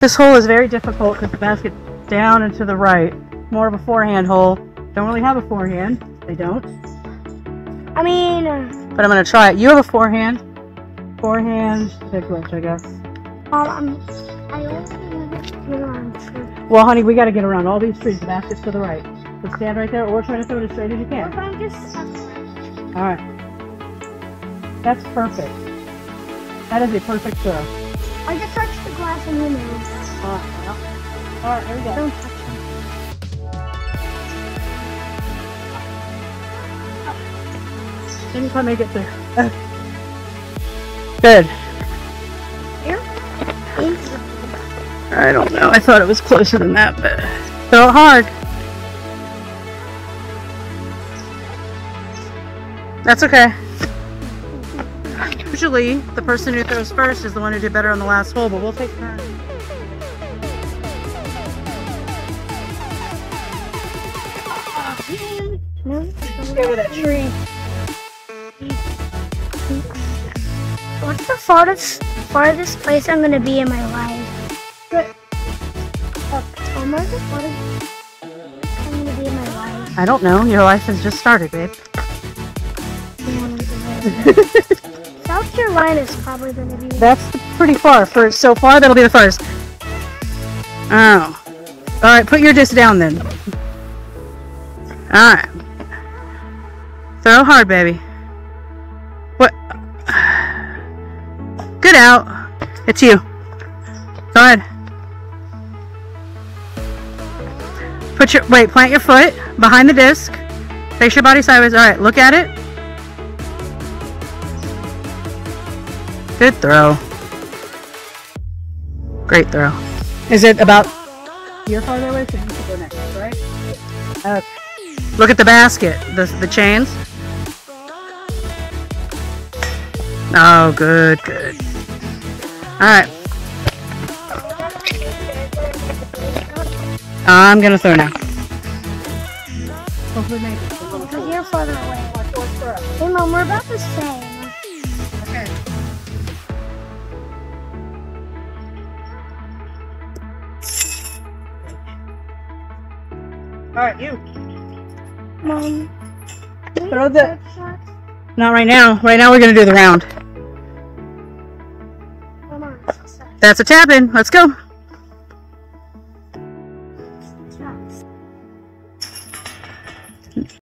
This hole is very difficult because the basket's down and to the right. More of a forehand hole. Don't really have a forehand. They don't. I mean, uh, But I'm going to try it. You have a forehand. Forehand. Big glitch, I guess. um, I'm, I only have it. Well, honey, we got to get around all these trees. The basket's to the right. So stand right there or try to throw it as straight as you can. I'm just All right. That's perfect. That is a perfect throw. I just touched the glass and you move. All right, here we go. Don't touch it. Maybe if I make it there. Good. Here? I don't know. I thought it was closer than that, but throw it hard. That's okay. Usually, the person who throws first is the one who did better on the last hole, but we'll take turns. No? Go with that tree. What's the farthest, farthest place I'm gonna be in my life? Good. Where's the farthest I'm gonna be in my life? I don't know. Your life has just started, babe. South Carolina is probably gonna be. That's pretty far. For so far, that'll be the first. Oh. All right, put your disc down then. All right. Throw hard, baby. What? Good out. It's you. Go ahead. Put your wait. Plant your foot behind the disc. Face your body sideways. All right. Look at it. Good throw. Great throw. Is it about you're farther away, so you should go next, right? Okay. Look at the basket, the the chains. Oh, good, good. All right. I'm gonna throw now. Hopefully, make it. Because you're farther away. Hey, Mom, we're about the same. Alright, you. Mom. Throw the. Not right now. Right now, we're going to do the round. Come on. That's what's happening. Let's go.